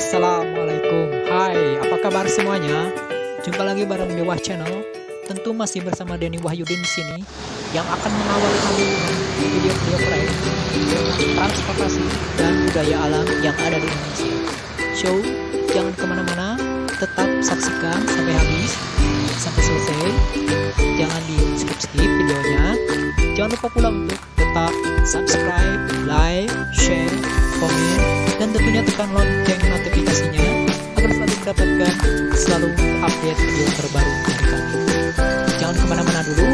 Assalamualaikum. Hai apa kabar semuanya? Jumpa lagi bareng Dewa Channel. Tentu masih bersama Denny Wahyudin di sini Yang akan mengawali alur video-video keren Transportasi dan budaya alam yang ada di Indonesia. So jangan ke mana-mana Tetap saksikan sampai habis Sampai selesai. Jangan di skip-skip videonya. Jangan lupa pula untuk tetap subscribe, like, share, komen, dan tentunya tekan lonceng notifikasinya agar selalu mendapatkan selalu update video terbaru dari kami. Jangan ke mana-mana dulu,